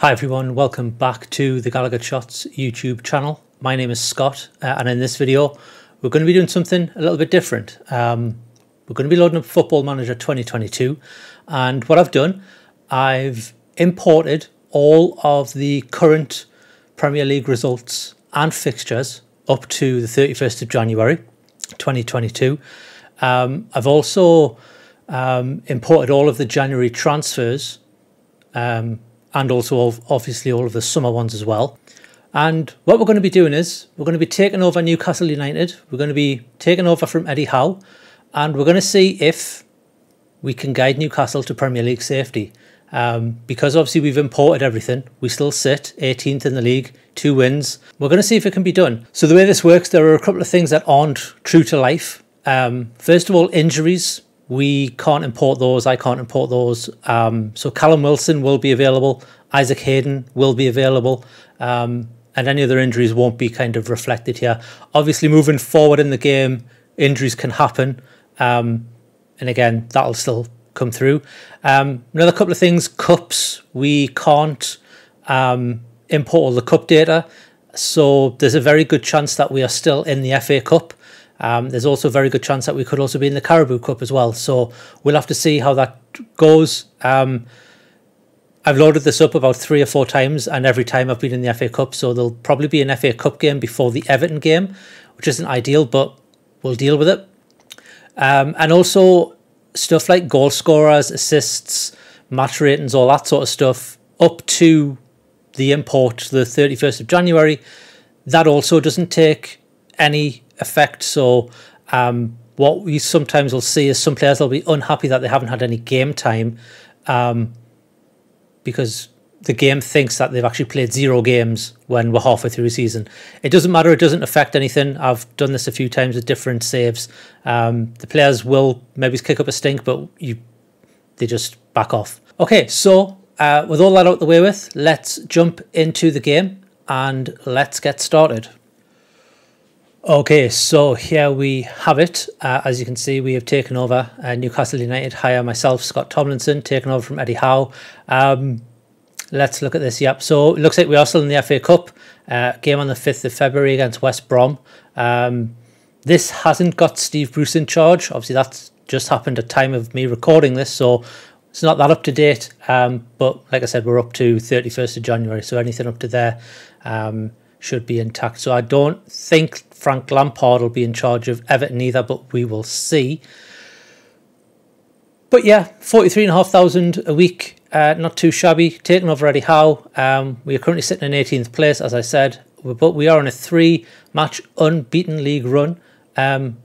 Hi everyone, welcome back to the Gallowgate Shots YouTube channel. My name is Scott uh, and in this video we're going to be doing something a little bit different. Um, we're going to be loading up Football Manager 2022 and what I've done, I've imported all of the current Premier League results and fixtures up to the 31st of January 2022. Um, I've also um, imported all of the January transfers um, and also obviously all of the summer ones as well. And what we're going to be doing is we're going to be taking over Newcastle United. We're going to be taking over from Eddie Howe, and we're going to see if we can guide Newcastle to Premier League safety. Um, because obviously we've imported everything, we still sit 18th in the league, two wins. We're going to see if it can be done. So the way this works, there are a couple of things that aren't true to life. Um, first of all, injuries we can't import those. I can't import those. Um, so Callum Wilson will be available. Isaac Hayden will be available. Um, and any other injuries won't be kind of reflected here. Obviously, moving forward in the game, injuries can happen. Um, and again, that'll still come through. Um, another couple of things cups, we can't um, import all the cup data. So there's a very good chance that we are still in the FA Cup. Um, there's also a very good chance that we could also be in the Carabao Cup as well. So we'll have to see how that goes. Um, I've loaded this up about three or four times, and every time I've been in the FA Cup. So there'll probably be an FA Cup game before the Everton game, which isn't ideal, but we'll deal with it. Um, and also stuff like goal scorers, assists, match ratings, all that sort of stuff up to the import the 31st of January. That also doesn't take any effect. So um, what we sometimes will see is some players will be unhappy that they haven't had any game time um, because the game thinks that they've actually played zero games when we're halfway through a season. It doesn't matter. It doesn't affect anything. I've done this a few times with different saves. Um, the players will maybe kick up a stink, but you they just back off. Okay, so uh, with all that out the way with, let's jump into the game and let's get started. Okay, so here we have it. Uh, as you can see, we have taken over uh, Newcastle United. Hire myself, Scott Tomlinson, taken over from Eddie Howe. Um, let's look at this. Yep. So it looks like we are still in the FA Cup. Uh, game on the 5th of February against West Brom. Um, this hasn't got Steve Bruce in charge. Obviously, that's just happened at time of me recording this, so it's not that up to date. Um, but like I said, we're up to 31st of January, so anything up to there um, should be intact. So I don't think Frank Lampard will be in charge of Everton either, but we will see. But yeah, 43,500 a week, uh, not too shabby. Taking over Eddie Howe. Um, we are currently sitting in 18th place, as I said, but we are on a three match unbeaten league run. Um,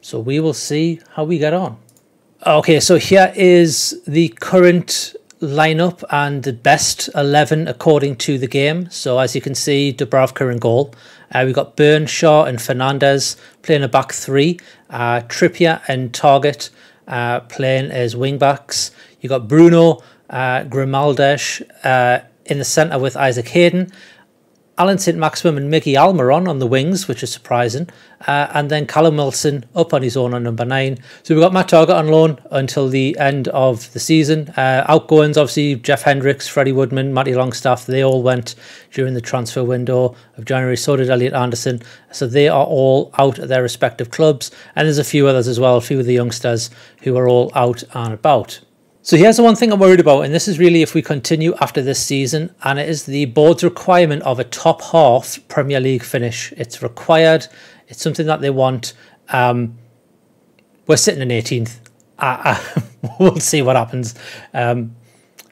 so we will see how we get on. Okay, so here is the current lineup and the best 11 according to the game. So as you can see, Dubravka in goal. Uh, we've got Burnshaw and Fernandez playing a back three. Uh, Trippier and Targett uh, playing as wing backs. You've got Bruno, uh, uh, in the centre with Isaac Hayden. Allan Saint-Maximin and Miggy Almiron on the wings, which is surprising. Uh, and then Callum Wilson up on his own on number nine. So we've got Matt Targett on loan until the end of the season. Uh, outgoings, obviously, Jeff Hendricks, Freddie Woodman, Matty Longstaff, they all went during the transfer window of January. So did Elliot Anderson. So they are all out at their respective clubs. And there's a few others as well, a few of the youngsters who are all out and about. So here's the one thing I'm worried about, and this is really if we continue after this season, and it is the board's requirement of a top half Premier League finish. It's required. It's something that they want. Um, we're sitting in 18th. Uh, we'll see what happens. Um,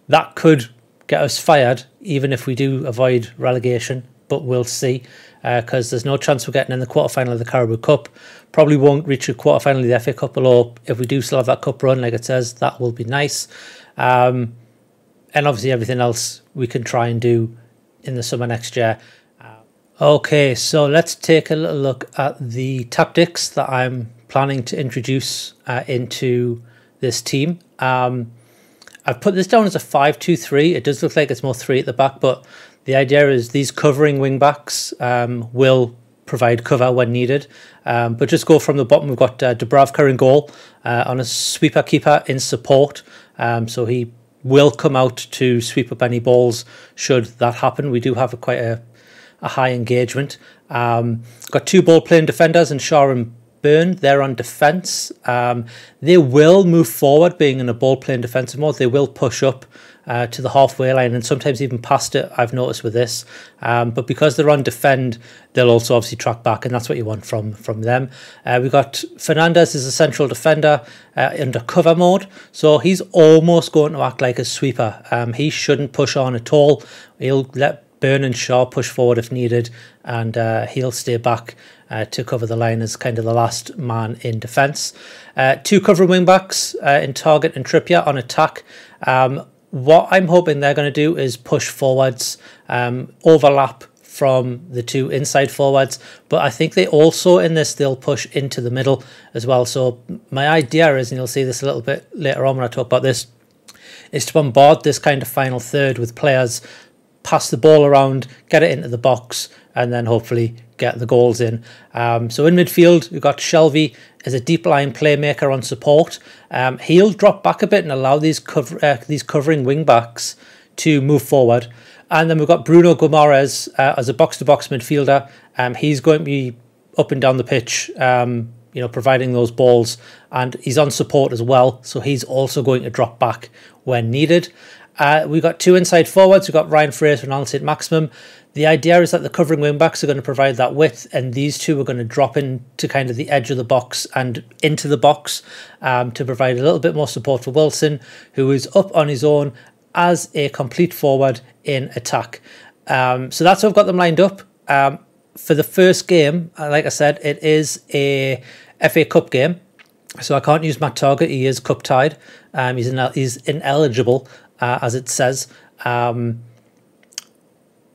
that could get us fired, even if we do avoid relegation, but we'll see because uh, there's no chance we're getting in the quarterfinal of the Carabao Cup. Probably won't reach a quarterfinal of the FA Cup, although if we do still have that cup run, like it says, that will be nice. Um, and obviously, everything else we can try and do in the summer next year. Uh, okay, so let's take a little look at the tactics that I'm planning to introduce uh, into this team. Um, I've put this down as a 5-2-3. It does look like it's more three at the back, but the idea is these covering wing backs um, will provide cover when needed. Um, but just go from the bottom. We've got uh, Dubravka in goal uh, on a sweeper keeper in support. Um, so he will come out to sweep up any balls should that happen. We do have a, quite a, a high engagement. Um, got two ball playing defenders in Schär and Burn. They're on defence. Um, they will move forward, being in a ball playing defensive mode. They will push up uh, to the halfway line and sometimes even past it. I've noticed with this, um, but because they're on defend, they'll also obviously track back, and that's what you want from from them. Uh, we got Fernandez as a central defender uh, under cover mode, so he's almost going to act like a sweeper. Um, he shouldn't push on at all. He'll let Burn and Schär push forward if needed, and uh, he'll stay back uh, to cover the line as kind of the last man in defence. Uh, two covering wing backs uh, in Targett and Trippier on attack. Um, what I'm hoping they're going to do is push forwards, um, overlap from the two inside forwards, but I think they also in this they'll push into the middle as well. So my idea is, and you'll see this a little bit later on when I talk about this, is to bombard this kind of final third with players, pass the ball around, get it into the box, and then hopefully get the goals in. Um, so in midfield, we've got Shelvey as a deep line playmaker on support. Um, he'll drop back a bit and allow these cover, uh, these covering wing backs to move forward. And then we've got Bruno Guimaraes uh, as a box to box midfielder. Um, he's going to be up and down the pitch, um, you know, providing those balls, and he's on support as well. So he's also going to drop back when needed. Uh, we've got two inside forwards. We've got Ryan Fraser and Allan Saint-Maximin. The idea is that the covering wing backs are going to provide that width, and these two are going to drop into kind of the edge of the box and into the box um, to provide a little bit more support for Wilson, who is up on his own as a complete forward in attack. Um, so that's how I've got them lined up. Um, for the first game, uh, like I said, it is a FA Cup game. So I can't use Matt Targett. He is cup tied. Um, he's, in, he's ineligible, uh, as it says. Um,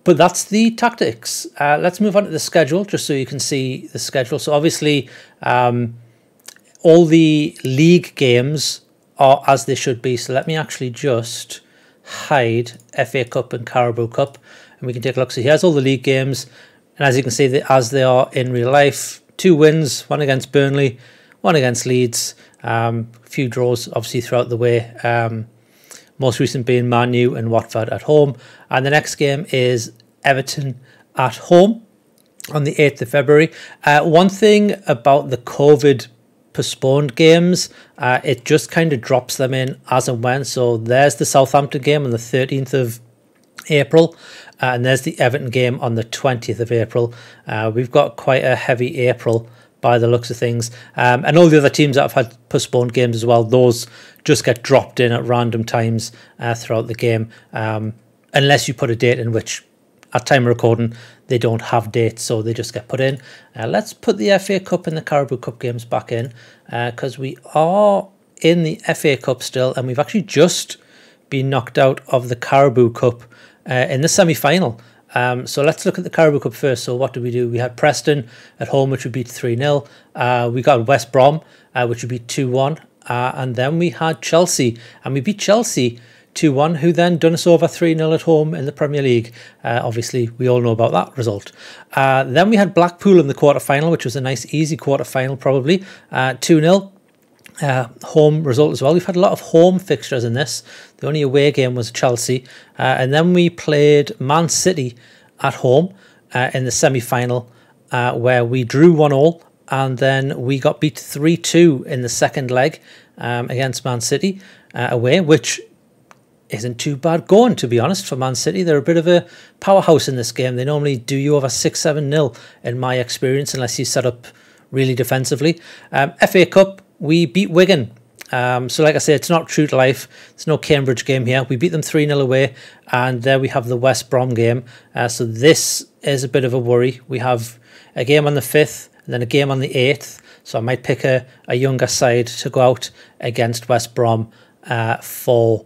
but that's the tactics. Uh, let's move on to the schedule, just so you can see the schedule. So obviously, um, all the league games are as they should be. So let me actually just hide FA Cup and Carabao Cup, and we can take a look. So here's all the league games, and as you can see, as they are in real life, two wins, one against Burnley, one against Leeds, um, a few draws obviously throughout the way. Um, most recent being Manu and Watford at home. And the next game is Everton at home on the 8th of February. Uh, one thing about the COVID postponed games, uh, it just kind of drops them in as and when. So there's the Southampton game on the 13th of April, uh, and there's the Everton game on the 20th of April. Uh, we've got quite a heavy April by the looks of things. Um, and all the other teams that have had postponed games as well, those just get dropped in at random times uh, throughout the game, um, unless you put a date in which, at time of recording, they don't have dates, so they just get put in. Uh, let's put the FA Cup and the Carabao Cup games back in, because uh, we are in the FA Cup still, and we've actually just been knocked out of the Carabao Cup uh, in the semi-final. Um, so let's look at the Carabao Cup first. So what did we do? We had Preston at home, which would beat 3 0. Uh, we got West Brom, uh, which would be 2 1. Uh, and then we had Chelsea, and we beat Chelsea 2 1, who then done us over 3 0 at home in the Premier League. Uh, obviously, we all know about that result. Uh, then we had Blackpool in the quarter final, which was a nice, easy quarter final, probably uh, 2 0 uh, home result as well. We've had a lot of home fixtures in this. The only away game was Chelsea. Uh, and then we played Man City at home uh, in the semi final, uh, where we drew 1 all. And then we got beat 3 2 in the second leg um, against Man City uh, away, which isn't too bad going, to be honest, for Man City. They're a bit of a powerhouse in this game. They normally do you over 6 7 0, in my experience, unless you set up really defensively. Um, FA Cup, we beat Wigan. Um, so, like I said, it's not true to life. There's no Cambridge game here. We beat them 3 0 away, and there we have the West Brom game. Uh, so, this is a bit of a worry. We have a game on the 5th, and then a game on the 8th. So, I might pick a, a younger side to go out against West Brom uh, for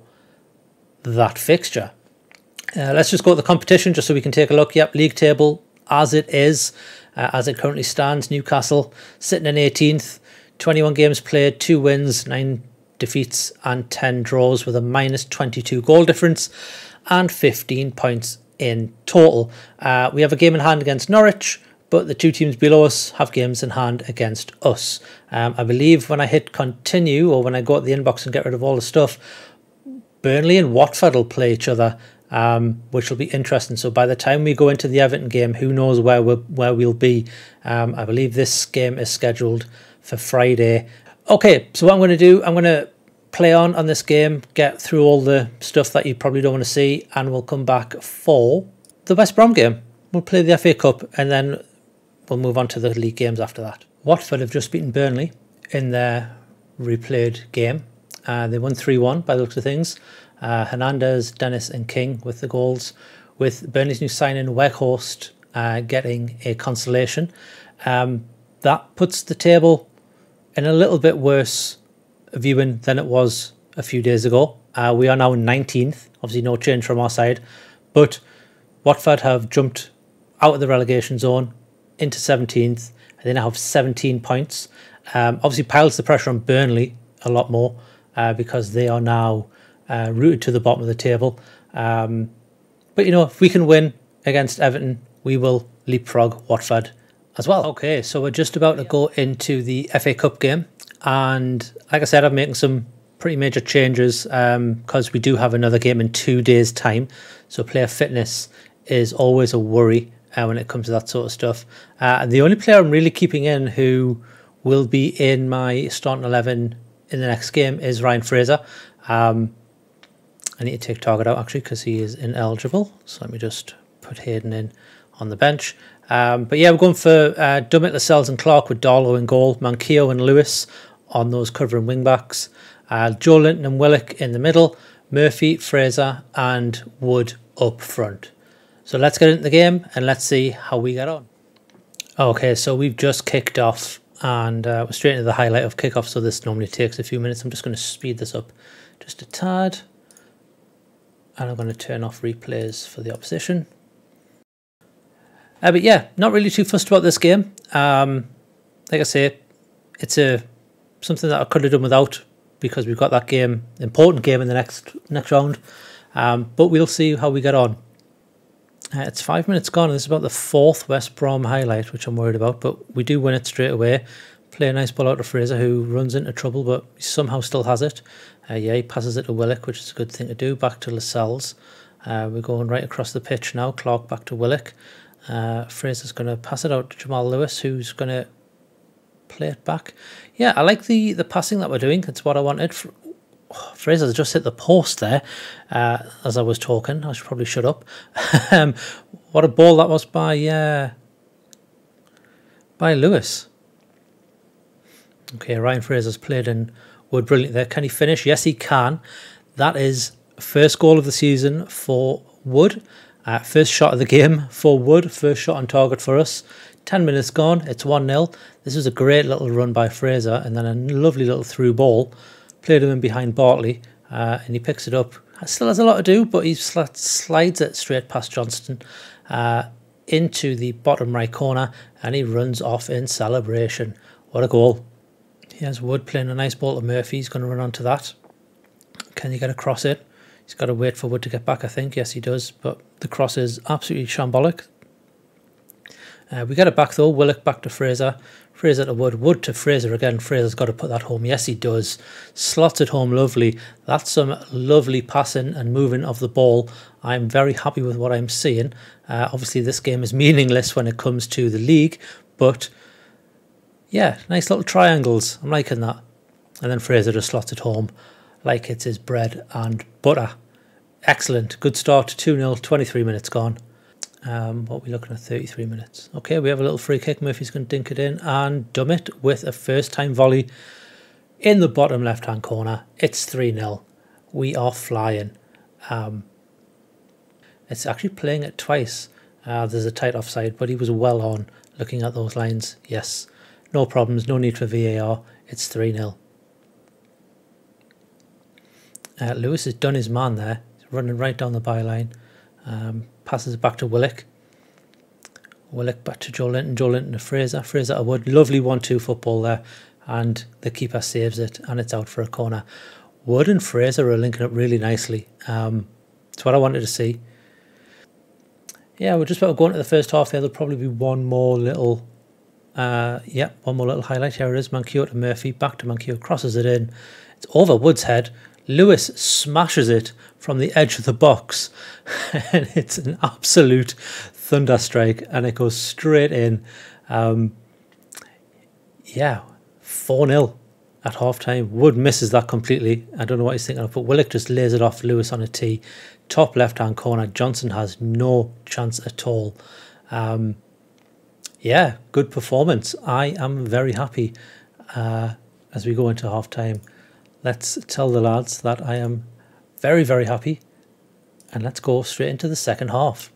that fixture. Uh, let's just go to the competition just so we can take a look. Yep, league table as it is, uh, as it currently stands. Newcastle sitting in 18th. 21 games played, 2 wins, 9 defeats, and 10 draws with a minus 22 goal difference and 15 points in total. Uh, we have a game in hand against Norwich, but the two teams below us have games in hand against us. Um, I believe when I hit continue or when I go to the inbox and get rid of all the stuff, Burnley and Watford will play each other, um, which will be interesting. So by the time we go into the Everton game, who knows where we'll, where we'll be? Um, I believe this game is scheduled for Friday. Okay, so what I'm going to do, I'm going to play on on this game, get through all the stuff that you probably don't want to see, and we'll come back for the West Brom game. We'll play the FA Cup, and then we'll move on to the league games after that. Watford have just beaten Burnley in their replayed game. Uh, they won 3 1 by the looks of things. Uh, Hernandez, Dennis, and King with the goals, with Burnley's new signing Weghorst uh, getting a consolation. Um, that puts the table in a little bit worse viewing than it was a few days ago. Uh, we are now 19th, obviously, no change from our side, but Watford have jumped out of the relegation zone into 17th. They now have 17 points. Um, obviously, piles the pressure on Burnley a lot more uh, because they are now uh, rooted to the bottom of the table. Um, but you know, if we can win against Everton, we will leapfrog Watford as well. Okay, so we're just about to go into the FA Cup game, and like I said, I'm making some pretty major changes because um, we do have another game in two days' time. So player fitness is always a worry uh, when it comes to that sort of stuff. Uh, and the only player I'm really keeping in who will be in my starting eleven in the next game is Ryan Fraser. Um, I need to take Targett out actually because he is ineligible. So let me just put Hayden in on the bench. Um, but yeah, we're going for uh, Dummett, Lascelles, and Clark with Darlow in goal, Manquillo and Lewis on those covering wing backs, uh, Joelinton and Willock in the middle, Murphy, Fraser, and Wood up front. So let's get into the game and let's see how we get on. Okay, so we've just kicked off and uh, we're straight into the highlight of kickoff. So this normally takes a few minutes. I'm just going to speed this up just a tad and I'm going to turn off replays for the opposition. Uh, but yeah, not really too fussed about this game. Um, like I say, it's a something that I could have done without because we've got that game, important game in the next next round. Um, but we'll see how we get on. Uh, it's five minutes gone, and this is about the fourth West Brom highlight, which I'm worried about. But we do win it straight away. Play a nice ball out to Fraser, who runs into trouble, but somehow still has it. Uh, yeah, he passes it to Willock, which is a good thing to do. Back to Lascelles. Uh, we're going right across the pitch now. Clark back to Willock. Uh, Fraser's going to pass it out to Jamal Lewis, who's going to play it back. Yeah, I like the, the passing that we're doing. It's what I wanted. Fraser's just hit the post there uh, as I was talking. I should probably shut up. um, what a ball that was by uh, by Lewis. Okay, Ryan Fraser's played in Wood brilliant there. Can he finish? Yes, he can. That is first goal of the season for Wood. Uh, first shot of the game for Wood. First shot on target for us. 10 minutes gone. It's 1 0. This was a great little run by Fraser and then a lovely little through ball. Played him in behind Bartley uh, and he picks it up. Still has a lot to do, but he slides it straight past Johnstone uh, into the bottom right corner and he runs off in celebration. What a goal! Here's Wood playing a nice ball to Murphy. He's going to run onto that. Can he get across it? He's got to wait for Wood to get back, I think. Yes, he does. But the cross is absolutely shambolic. Uh, we get it back though. Willock back to Fraser. Fraser to Wood. Wood to Fraser again. Fraser's got to put that home. Yes, he does. Slots it home lovely. That's some lovely passing and moving of the ball. I'm very happy with what I'm seeing. Uh, obviously, this game is meaningless when it comes to the league, but yeah, nice little triangles. I'm liking that. And then Fraser just slots it home like it's his bread and butter. Excellent. Good start. 2 0, 23 minutes gone. Um, what are we looking at? 33 minutes. Okay, we have a little free kick. Murphy's going to dink it in and Dummett with a first time volley in the bottom left hand corner. It's 3 0. We are flying. Um, it's actually playing it twice. Uh, there's a tight offside, but he was well on looking at those lines. Yes. No problems, no need for VAR. It's 3 0. Uh, Lewis has done his man there. He's running right down the byline. Um, passes it back to Willock. Willock back to Joelinton. Joe Linton to Fraser. Fraser to Wood. Lovely 1 2 football there. And the keeper saves it and it's out for a corner. Wood and Fraser are linking up really nicely. Um, it's what I wanted to see. Yeah, we're just about going to the first half here. There'll probably be one more little uh, yeah, one more little highlight. Here it is. Manquillo to Murphy. Back to Manquillo. Crosses it in. It's over Wood's head. Lewis smashes it from the edge of the box, and it's an absolute thunder strike, and it goes straight in. Um, yeah, 4 0 at half time. Wood misses that completely. I don't know what he's thinking of, but Willock just lays it off Lewis on a tee. Top left hand corner. Johnstone has no chance at all. Um, yeah, good performance. I am very happy uh, as we go into half time. Let's tell the lads that I am very, very happy. And let's go straight into the second half.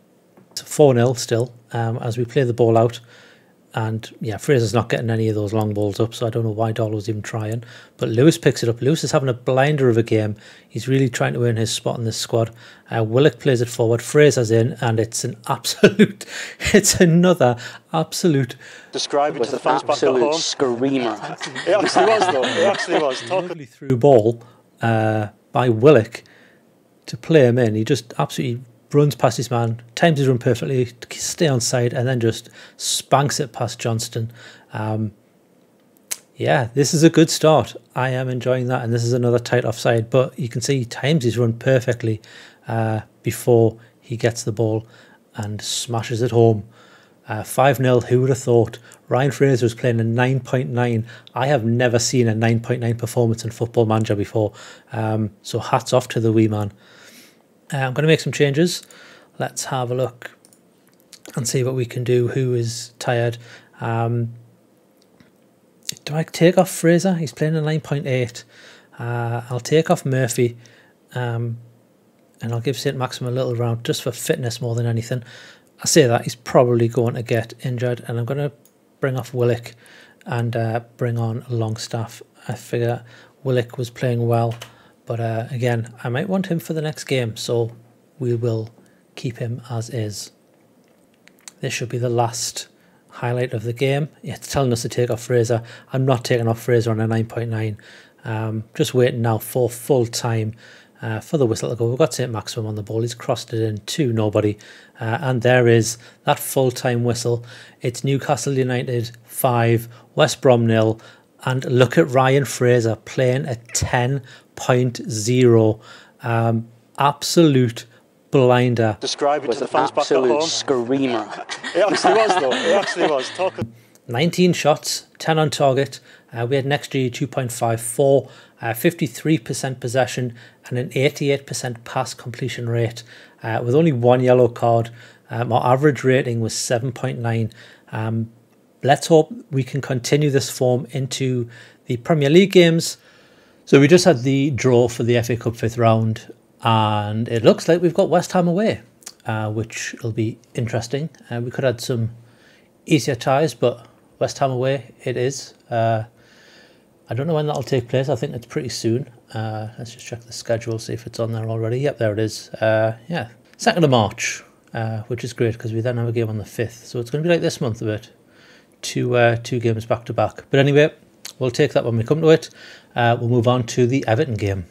It's 4 0 still um, as we play the ball out. And yeah, Fraser's not getting any of those long balls up, so I don't know why Doll was even trying. But Lewis picks it up. Lewis is having a blinder of a game. He's really trying to earn his spot in this squad. Uh, Willock plays it forward. Fraser's in, and it's an absolute, it's another absolute. Describe it, to the fans back at home. screamer. it actually was, though. It actually was. Talk Lovely through ball uh, by Willock to play him in. He just absolutely runs past his man, times his run perfectly, to stay on side, and then just spanks it past Johnstone. Um, yeah, this is a good start. I am enjoying that, and this is another tight offside. But you can see he times his run perfectly uh, before he gets the ball and smashes it home. Uh, 5 0, who would have thought? Ryan Fraser was playing a 9.9. I have never seen a 9.9 performance in Football Manager before. Um, so hats off to the wee man. Uh, I'm going to make some changes. Let's have a look and see what we can do. Who is tired? Um, do I take off Fraser? He's playing a 9.8. Uh, I'll take off Murphy um, and I'll give St. Maxim a little round just for fitness more than anything. I say that he's probably going to get injured and I'm going to bring off Willock and uh, bring on Longstaff. I figure Willock was playing well but uh, again, I might want him for the next game, so we will keep him as is. This should be the last highlight of the game. It's telling us to take off Fraser. I'm not taking off Fraser on a 9.9. Um, just waiting now for full time uh, for the whistle to go. We've got St. Maximin on the ball. He's crossed it in to nobody. Uh, and there is that full time whistle. It's Newcastle United 5, West Brom nil. And look at Ryan Fraser playing a 10.0. Um, absolute blinder. Describe it was to the fans back at home. absolute screamer. It actually was, though. It actually was. Talk 19 shots, 10 on target. Uh, we had an XG 2.54, uh, 53% possession, and an 88% pass completion rate. Uh, with only one yellow card, um, our average rating was 7.9. Um, let's hope we can continue this form into the Premier League games. So we just had the draw for the FA Cup fifth round, and it looks like we've got West Ham away, uh, which will be interesting. Uh, we could have some easier ties, but West Ham away it is. Uh, I don't know when that'll take place. I think it's pretty soon. Uh, let's just check the schedule, see if it's on there already. Yep, there it is. Uh, yeah, second of March, uh, which is great because we then have a game on the fifth. So it's going to be like this month a bit, two uh, two games back to back. But anyway, we'll take that when we come to it. Uh, we'll move on to the Everton game.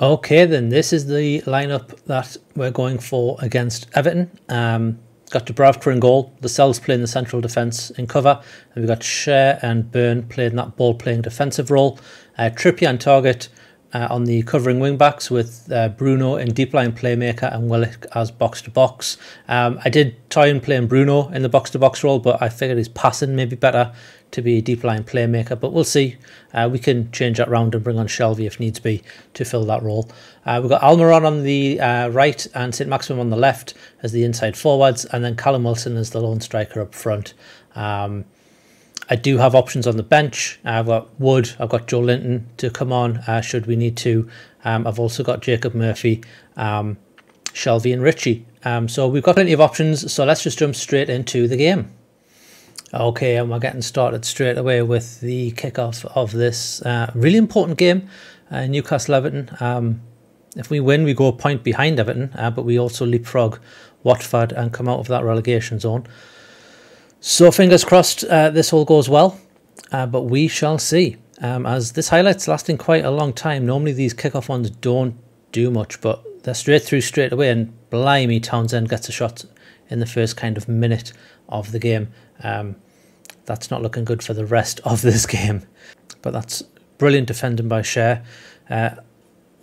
Okay, then this is the lineup that we're going for against Everton. Um, got Dubravka in goal, Lascelles playing the central defence in cover, and we've got Schär and Burn playing that ball playing defensive role. Uh, Trippier and Targett uh, on the covering wing backs with uh, Bruno in deep line playmaker and Willock as box to box. Um, I did try and play in Bruno in the box to box role, but I figured his passing may be better to be a deep line playmaker. But we'll see. Uh, we can change that round and bring on Shelvey if needs be to fill that role. Uh, we've got Almiron on the uh, right and St Maximin on the left as the inside forwards, and then Callum Wilson as the lone striker up front. Um, I do have options on the bench. I've got Wood, I've got Joelinton to come on uh, should we need to. Um, I've also got Jacob Murphy, um, Shelvey, and Richie. Um, so we've got plenty of options. So let's just jump straight into the game. Okay, and we're getting started straight away with the kickoff of this uh, really important game, uh, Newcastle Everton. Um, if we win, we go a point behind Everton, uh, but we also leapfrog Watford and come out of that relegation zone. So fingers crossed uh, this all goes well, uh, but we shall see. Um, as this highlight's lasting quite a long time. Normally these kickoff ones don't do much, but they're straight through straight away. And blimey, Townsend gets a shot in the first kind of minute of the game. Um, that's not looking good for the rest of this game. But that's brilliant defending by Schär. Uh,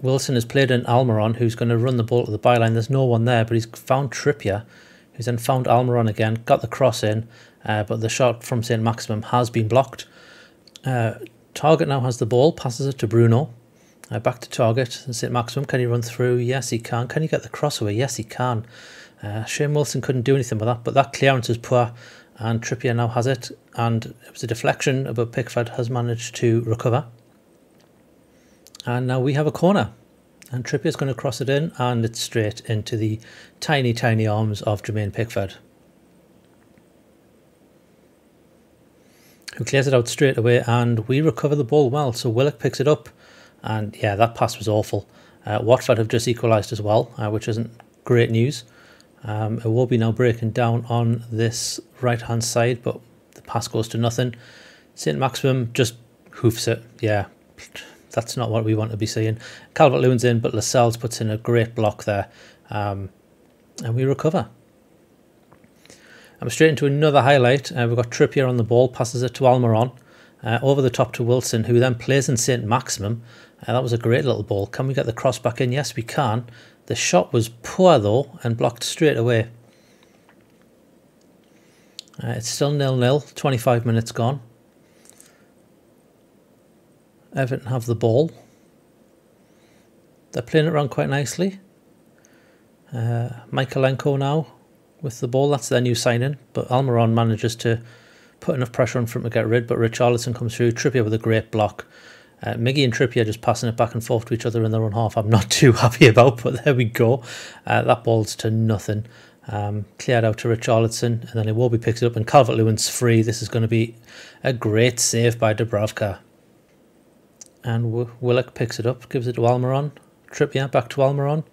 Wilson has played in Almiron, who's going to run the ball to the byline. There's no one there, but he's found Trippier, who's then found Almiron again, got the cross in, uh, but the shot from St. Maximin has been blocked. Uh, Targett now has the ball, passes it to Bruno. Uh, back to Targett, and St. Maximin, can he run through? Yes, he can. Can he get the cross away? Yes, he can. Uh, Shane Wilson couldn't do anything with that, but that clearance is poor, and Trippier now has it. And it was a deflection, but Pickford has managed to recover. And now we have a corner. And Trippier's going to cross it in, and it's straight into the tiny, tiny arms of Jermaine Pickford. Who clears it out straight away, and we recover the ball well. So Willock picks it up, and yeah, that pass was awful. Uh, Watford have just equalised as well, uh, which isn't great news. Um, it will be now breaking down on this right hand side, but the pass goes to nothing. St. Maximin just hoofs it. Yeah, that's not what we want to be seeing. Calvert Lewin's in, but Lascelles puts in a great block there. Um, and we recover. I'm straight into another highlight. Uh, we've got Trippier on the ball, passes it to Almiron. Uh, over the top to Wilson, who then plays in St. Maximin. Uh, that was a great little ball. Can we get the cross back in? Yes, we can. The shot was poor though and blocked straight away. Uh, it's still nil-nil, 25 minutes gone. Everton have the ball. They're playing it around quite nicely. Uh, Mykolenko now with the ball. That's their new signing. But Almiron manages to put enough pressure on front to get rid. But Richarlison comes through. Trippier with a great block. Uh, Miggy and Trippier just passing it back and forth to each other in their own half. I'm not too happy about, but there we go. Uh, that ball's to nothing. Um, cleared out to Richarlison, and then Iwobi picks it up, and Calvert Lewin's free. This is going to be a great save by Dubravka. And Willock picks it up, gives it to Almiron. Trippier back to Almiron.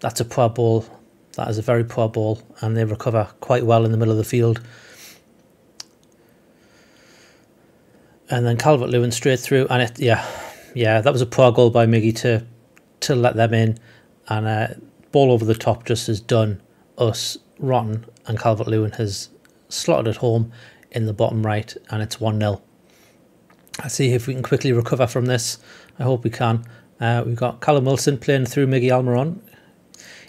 That's a poor ball. That is a very poor ball, and they recover quite well in the middle of the field. and then Calvert Lewin straight through, and it yeah, yeah, that was a poor goal by Miggy to to let them in, and uh, ball over the top just has done us rotten, and Calvert Lewin has slotted it home in the bottom right, and it's one 0 Let's see if we can quickly recover from this. I hope we can. Uh, we've got Callum Wilson playing through Miggy Almiron.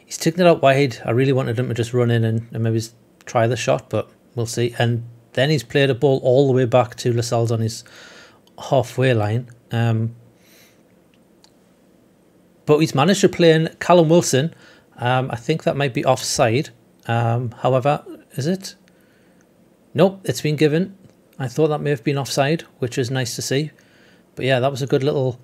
He's taking it out wide. I really wanted him to just run in and, and maybe try the shot, but we'll see. And then he's played a ball all the way back to Lascelles on his halfway line. Um, but he's managed to play in Callum Wilson. Um, I think that might be offside. Um, however, is it? Nope, it's been given. I thought that may have been offside, which is nice to see. But yeah, that was a good little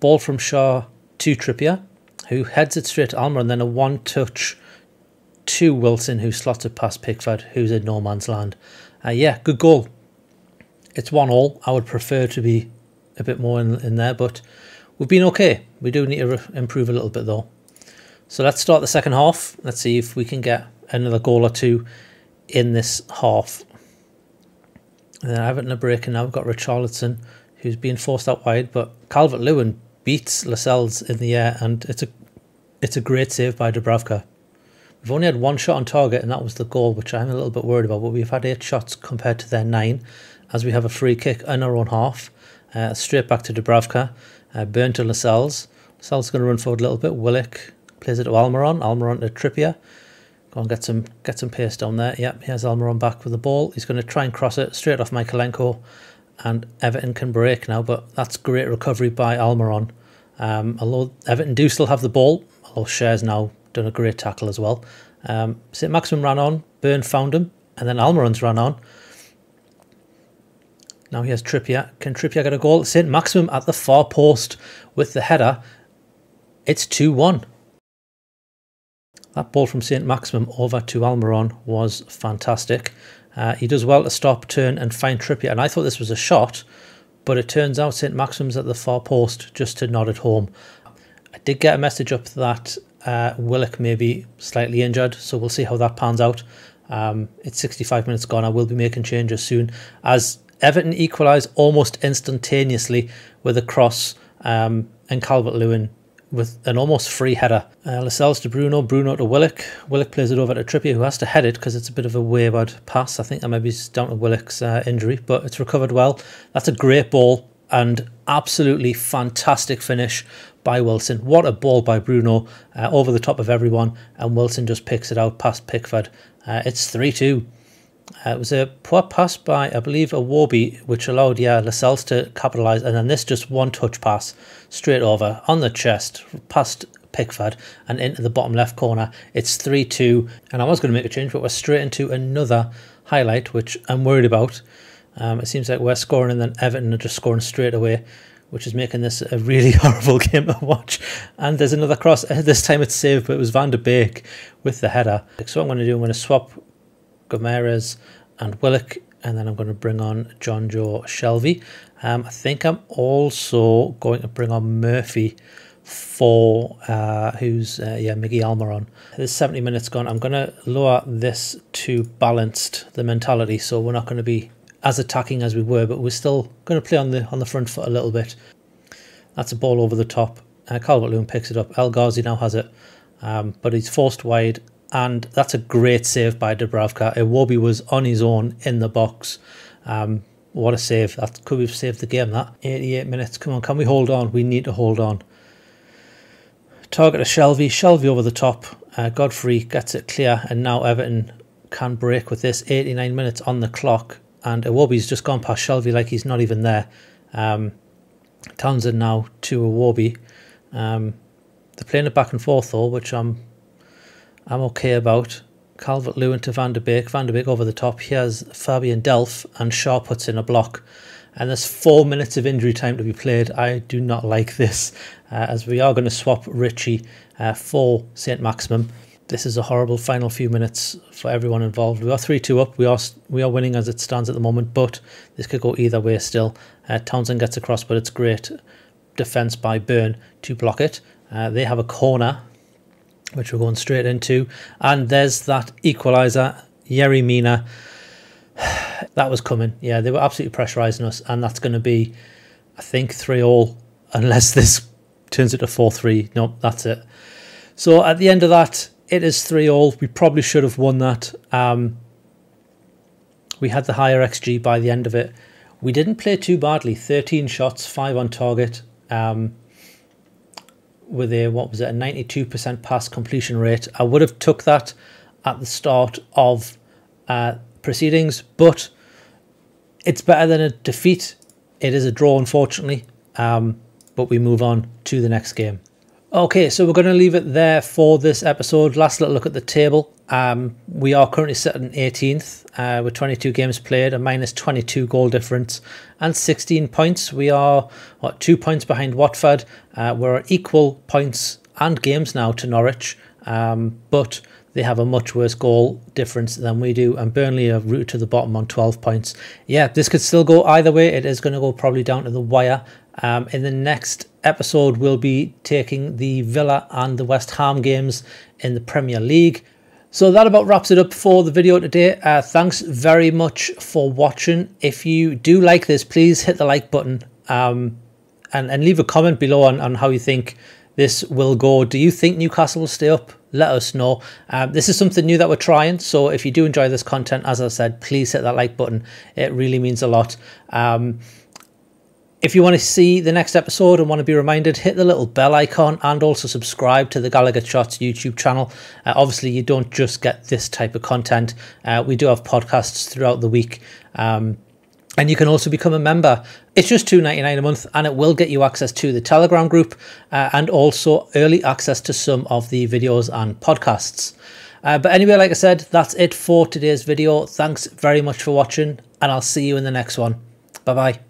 ball from Schär to Trippier, who heads it straight to Almer, and then a one touch to Wilson, who slots it past Pickford, who's in no man's land. Uh, yeah, good goal. It's one all. I would prefer to be a bit more in, in there, but we've been okay. We do need to improve a little bit though. So let's start the second half. Let's see if we can get another goal or two in this half. And then Everton are breaking now. We've got Richarlison, who's being forced out wide, but Calvert Lewin beats Lascelles in the air, and it's a it's a great save by Dubravka. We've only had one shot on target, and that was the goal, which I'm a little bit worried about. But we've had eight shots compared to their nine, as we have a free kick in our own half. Uh, straight back to Dubravka. Uh, burn to Lascelles. Lascelles going to run forward a little bit. Willock plays it to Almiron. Almiron to Trippier. Go and get some get some pace down there. Yep, here's Almiron back with the ball. He's going to try and cross it straight off Mykolenko. And Everton can break now, but that's great recovery by Almiron. Um, although Everton do still have the ball, although Schär's now done a great tackle as well. Um, St. Maximin ran on, Burn found him, and then Almiron's ran on. Now he has Trippier. Can Trippier get a goal? St. Maximin at the far post with the header. It's 2 1. That ball from St. Maximin over to Almiron was fantastic. Uh, he does well to stop, turn, and find Trippier. And I thought this was a shot, but it turns out St. Maximin's at the far post just to nod it home. I did get a message up that uh, Willock may be slightly injured, so we'll see how that pans out. Um, it's 65 minutes gone. I will be making changes soon as Everton equalise almost instantaneously with a cross um, and Calvert Lewin with an almost free header. Uh, Lascelles to Bruno, Bruno to Willock. Willock plays it over to Trippier, who has to head it because it's a bit of a wayward pass. I think that maybe is down to Willock's uh, injury, but it's recovered well. That's a great ball and absolutely fantastic finish by Wilson. What a ball by Bruno uh, over the top of everyone, and Wilson just picks it out past Pickford. Uh, it's 3 2. Uh, it was a poor pass by, I believe, Iwobi, which allowed, yeah, Lascelles to capitalise. And then this just one touch pass straight over on the chest, past Pickford and into the bottom left corner. It's 3 2. And I was going to make a change, but we're straight into another highlight, which I'm worried about. Um, it seems like we're scoring and then Everton are just scoring straight away, which is making this a really horrible game to watch. And there's another cross. This time it's saved, but it was Van der Beek with the header. So what I'm going to do, I'm going to swap Gomes and Willock, and then I'm going to bring on Jonjo Shelvey. Um, I think I'm also going to bring on Murphy for uh, who's uh, yeah Miggy Almiron. There's 70 minutes gone. I'm going to lower this to balanced the mentality, so we're not going to be as attacking as we were, but we're still going to play on the on the front foot a little bit. That's a ball over the top. Uh, Calvert Lewin picks it up. El Ghazi now has it, um, but he's forced wide and that's a great save by Dubravka. Iwobi was on his own in the box. Um, what a save. That could have saved the game, that. 88 minutes. Come on, can we hold on? We need to hold on. Targett to Shelvey. Shelvey over the top. Uh, Godfrey gets it clear, and now Everton can break with this. 89 minutes on the clock, and Iwobi's just gone past Shelvey like he's not even there. Um, Townsend now to Iwobi. Um, they're playing it back and forth though, which I'm I'm okay about. Calvert Lewin to Van der Beek. Van der Beek over the top. He has Fabian Delph and Schär puts in a block. And there's four minutes of injury time to be played. I do not like this, uh, as we are going to swap Richie uh, for St. Maximin. This is a horrible final few minutes for everyone involved. We are 3 2 up. We are we are winning as it stands at the moment, but this could go either way still. Uh, Townsend gets across, but it's great defence by Burn to block it. Uh, they have a corner which we're going straight into. And there's that equaliser, Yerry Mina. that was coming. Yeah, they were absolutely pressurising us, and that's going to be, I think, 3 all, unless this turns it to 4 3. No, that's it. So at the end of that, it is 3 all. We probably should have won that. Um, we had the higher XG by the end of it. We didn't play too badly 13 shots, 5 on target. Um, with a what was it a 92% pass completion rate. I would have took that at the start of uh, proceedings, but it's better than a defeat. It is a draw, unfortunately, um, but we move on to the next game. Okay, so we're going to leave it there for this episode. Last little look at the table. Um, we are currently sitting 18th uh, with 22 games played, a minus 22 goal difference, and 16 points. We are what, two points behind Watford. Uh, we're equal points and games now to Norwich, um, but they have a much worse goal difference than we do, and Burnley are rooted to the bottom on 12 points. Yeah, this could still go either way. It is going to go probably down to the wire. Um, in the next episode, we'll be taking the Villa and the West Ham games in the Premier League. So that about wraps it up for the video today. Uh, thanks very much for watching. If you do like this, please hit the like button um, and, and leave a comment below on, on how you think this will go. Do you think Newcastle will stay up? Let us know. Um, this is something new that we're trying. So if you do enjoy this content, as I said, please hit that like button. It really means a lot. Um, if you want to see the next episode and want to be reminded, hit the little bell icon and also subscribe to the Gallowgate Shots YouTube channel. Uh, obviously, you don't just get this type of content. Uh, we do have podcasts throughout the week. Um, and you can also become a member. It's just two ninety nine a month, and it will get you access to the Telegram group uh, and also early access to some of the videos and podcasts. Uh, but anyway, like I said, that's it for today's video. Thanks very much for watching, and I'll see you in the next one. Bye bye.